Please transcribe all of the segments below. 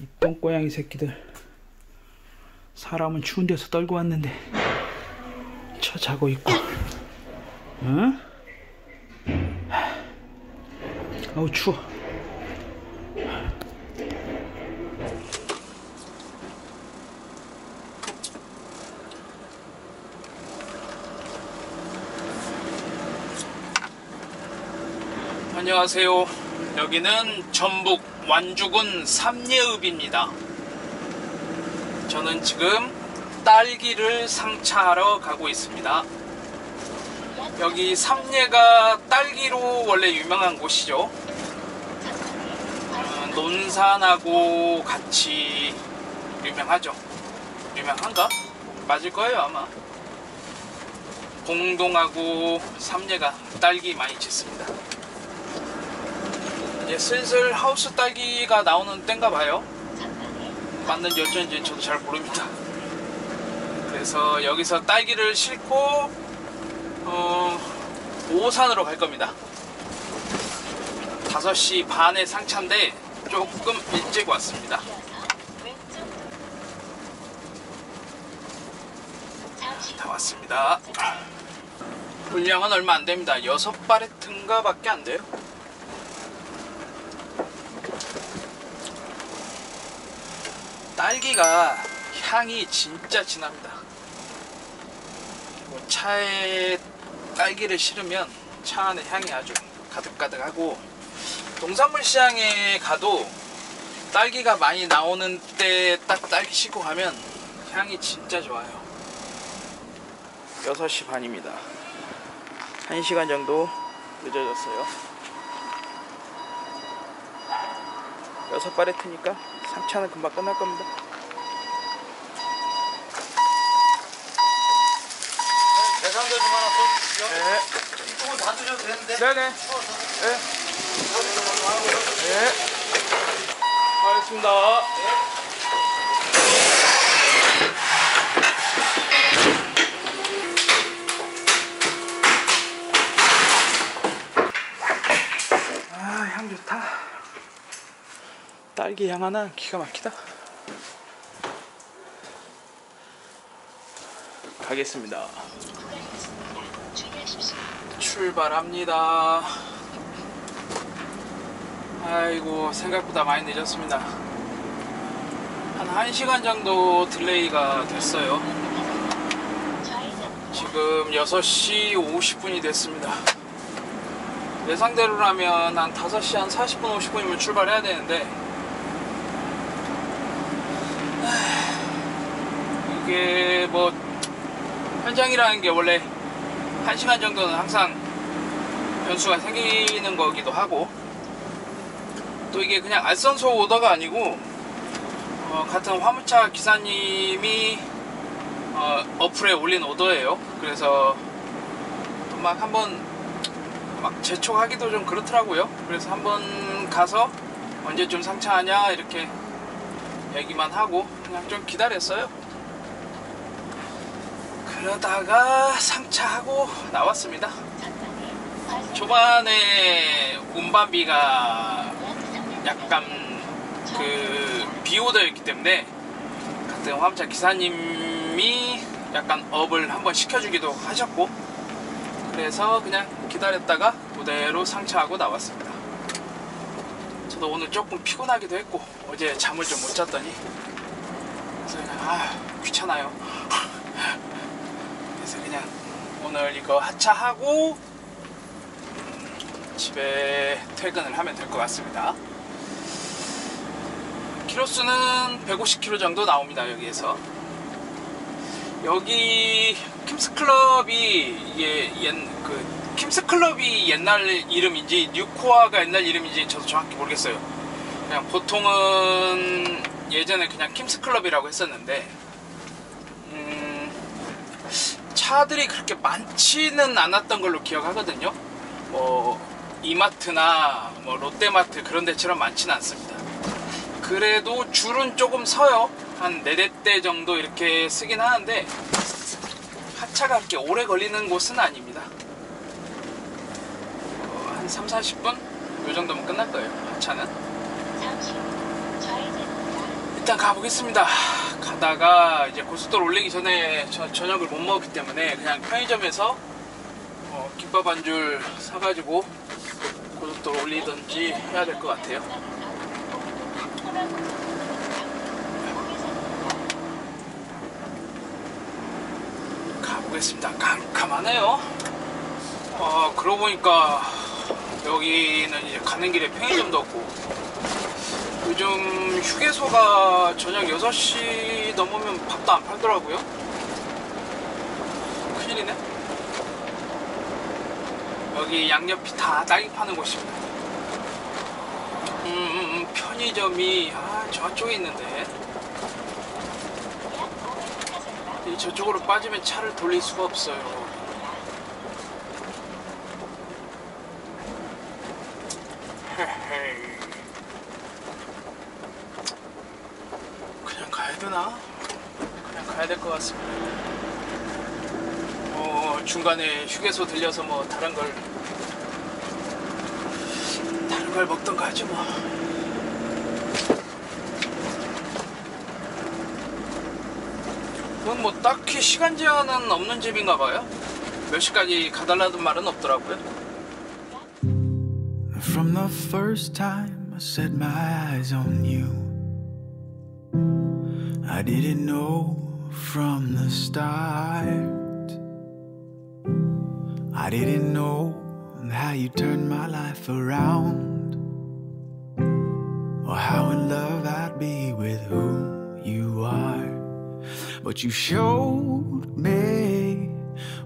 이 똥고양이 새끼들. 사람은 추운 데서 떨고 왔는데 쳐 자고 있고. 응? 아우 추워. 안녕하세요 여기는 전북 완주군 삼례읍입니다. 저는 지금 딸기를 상차하러 가고 있습니다. 여기 삼례가 딸기로 원래 유명한 곳이죠. 어, 논산하고 같이 유명하죠. 유명한가? 맞을 거예요 아마. 공동하고 삼례가 딸기 많이 짓습니다 이제 슬슬 하우스 딸기가 나오는 때인가 봐요. 맞는지 어쩐지 저도 잘 모릅니다. 그래서 여기서 딸기를 싣고 어, 오산으로 갈 겁니다. 5시 반에 상차인데 조금 일찍 왔습니다. 다 왔습니다. 분량은 얼마 안 됩니다. 6바레트인가 밖에 안 돼요 딸기가 향이 진짜 진합니다. 뭐 차에 딸기를 실으면 차 안에 향이 아주 가득가득하고 농산물 시장에 가도 딸기가 많이 나오는 때 딱 딸기 싣고 가면 향이 진짜 좋아요. 6시 반입니다. 1시간 정도 늦어졌어요. 6바레트니까 3차는 금방 끝날 겁니다. 계산대 좀 하나 써주시죠. 네. 이쪽은 다 드셔도 되는데. 네네. 네. 네. 알겠습니다. 아, 딸기 향 하나 기가 막히다. 가겠습니다. 출발합니다. 아이고 생각보다 많이 늦었습니다. 한 1시간 정도 delay가 됐어요. 지금 6시 50분이 됐습니다. 예상대로라면 한 5시 한 40분 50분이면 출발해야 되는데 이게 뭐 현장이라는 게 원래 1시간 정도는 항상 변수가 생기는 거기도 하고 또 이게 그냥 알선소 오더가 아니고 어, 같은 화물차 기사님이 어, 어플에 올린 오더예요. 그래서 막 한번 막 재촉하기도 좀 그렇더라고요. 그래서 한번 가서 언제쯤 상차하냐 이렇게 얘기만 하고 그냥 좀 기다렸어요 그러다가 상차하고 나왔습니다. 초반에 운반비가 약간 그 비오더였기 때문에 같은 화물차 기사님이 약간 업을 한번 시켜주기도 하셨고 그래서 그냥 기다렸다가 그대로 상차하고 나왔습니다. 저도 오늘 조금 피곤하기도 했고 어제 잠을 좀 못 잤더니 그래서 그냥 아 귀찮아요. 그래서 그냥 오늘 이거 하차하고 음, 집에 퇴근을 하면 될 것 같습니다. 키로수는 150km 정도 나옵니다 여기에서 여기 킴스클럽이 이게 옛, 그 킴스클럽이 옛날 이름인지 뉴코아가 옛날 이름인지 저도 정확히 모르겠어요. 그냥 보통은 예전에 그냥 킴스클럽이라고 했었는데 음, 차들이 그렇게 많지는 않았던 걸로 기억하거든요. 뭐 이마트나 뭐 롯데마트 그런 데처럼 많지는 않습니다. 그래도 줄은 조금 서요. 한 네댓 대 정도 이렇게 쓰긴 하는데 하차가 그렇게 오래 걸리는 곳은 아닙니다. 어, 한 3, 40분? 요 정도면 끝날 거예요. 하차는. 일단 가보겠습니다. 가다가 이제 고속도로 올리기 전에 저, 저녁을 못 먹었기 때문에 그냥 편의점에서 어, 김밥 한 줄 사가지고 고속도로 올리든지 해야 될 것 같아요. 가보겠습니다. 깜깜하네요. 어, 그러고 보니까 여기는 이제 가는 길에 편의점도 없고 요즘 휴게소가 저녁 6시 넘으면 밥도 안 팔더라고요. 큰일이네. 여기 양옆이 다 딸기 파는 곳입니다. 음, 음, 음, 편의점이 아, 저쪽에 있는데 이 저쪽으로 빠지면 차를 돌릴 수가 없어요. 헤헤이. 되나? 그냥 가야 될 것 같습니다. 어, 중간에 휴게소 들려서 뭐 다른 걸 다른 걸 먹던가 하지 뭐. 그건 뭐 딱히 시간 제한은 없는 집인가 봐요. 몇 시까지 가달라는 말은 없더라고요. From the first time I set my eyes on you, I didn't know from the start. I didn't know how you turned my life around, or how in love I'd be with who you are. But you showed me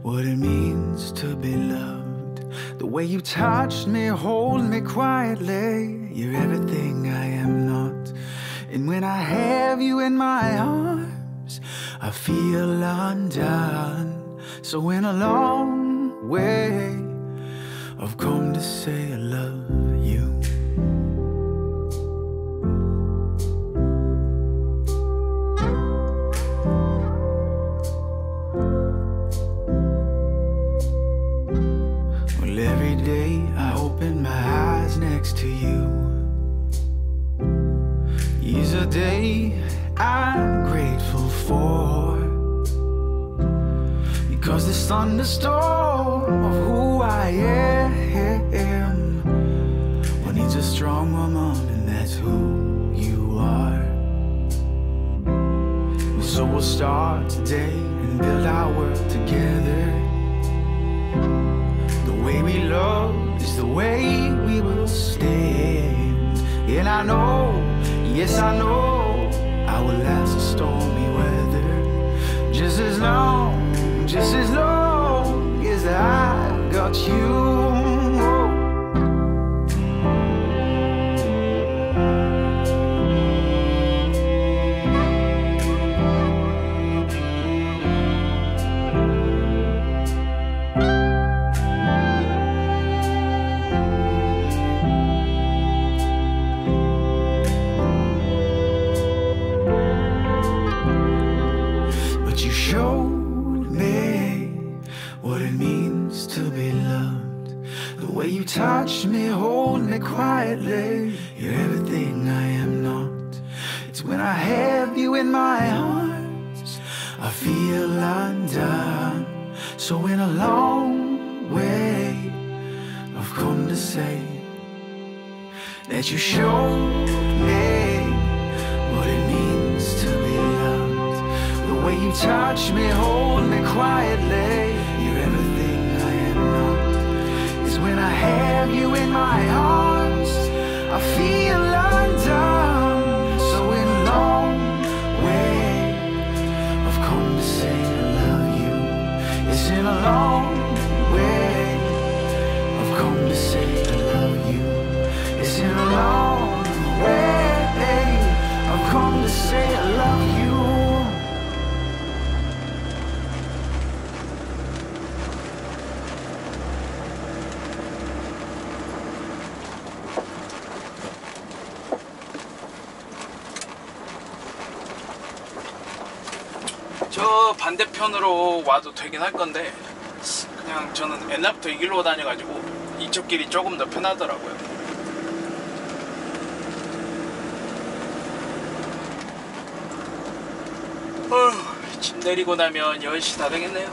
what it means to be loved. The way you touched me, hold me quietly. You're everything when I have you in my arms, I feel undone. So, in a long way, I've come to say I love Is a day I'm grateful for. Because this thunderstorm of who I am. Well, needs a strong woman, and that's who you are. So we'll start today and build our world together. The way we love is the way we will stand. And I know, yes, I know, I will last the stormy weather. Just as long, just as long as I got you. The way you touch me, hold me quietly. You're everything I am not. It's when I have you in my arms, I feel undone. So, in a long way, I've come to say that you showed me what it means to be loved. The way you touch me, hold me quietly. You're everything when I have you in my arms, I feel undone. So in a long way, I've come to say I love you. It's in a long 편으로 와도 되긴 할 건데 그냥 저는 옛날부터 이 길로 다녀가지고 이쪽 길이 조금 더 편하더라고요. 짐 내리고 나면 10시 다 되겠네요.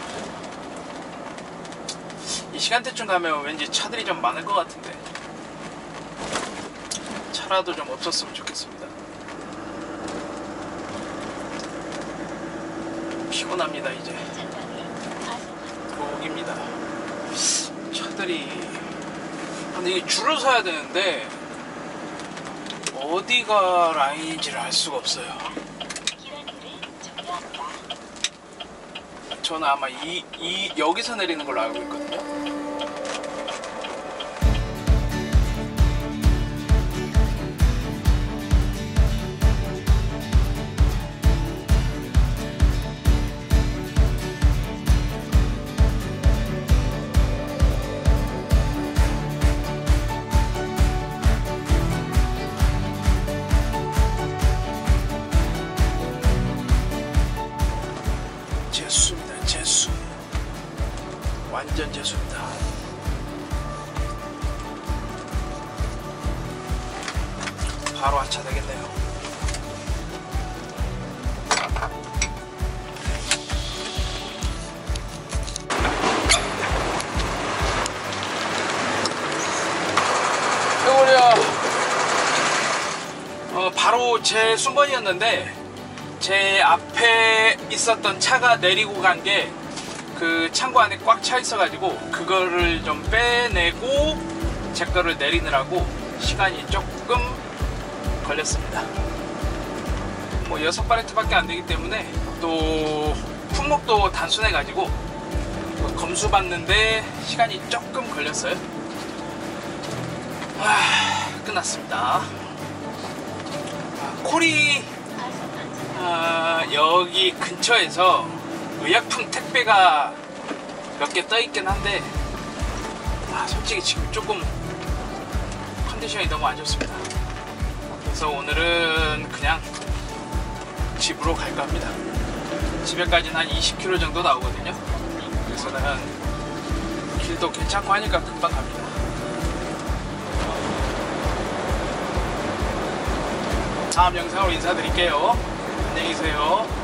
이 시간대쯤 가면 왠지 차들이 좀 많을 것 같은데. 차라도 좀 없었으면 좋겠습니다. 피곤합니다, 이제. 여기입니다. 차들이. 근데 이게 줄을 서야 되는데, 어디가 라인인지를 알 수가 없어요. 저는 아마 이, 이 여기서 내리는 걸로 알고 있거든요. 재수입니다, 재수. 완전 재수입니다. 바로 하차 되겠네요. 이거요. 어, 바로 제 순번이었는데 제 앞에 있었던 차가 내리고 간 게 그 창고 안에 꽉 차 있어가지고 그거를 좀 빼내고 제 거를 내리느라고 시간이 조금 걸렸습니다. 뭐 여섯 바레트밖에 안 되기 때문에 또 품목도 단순해가지고 뭐 검수 받는데 시간이 조금 걸렸어요. 아, 끝났습니다. 아, 콜이 아, 여기 근처에서 의약품 택배가 몇 개 떠 있긴 한데 아, 솔직히 지금 조금 컨디션이 너무 안 좋습니다. 그래서 오늘은 그냥 집으로 갈까 합니다. 집에까지는 한 20km 정도 나오거든요. 그래서는 길도 괜찮고 하니까 금방 갑니다. 다음 영상으로 인사드릴게요. 안녕히 계세요.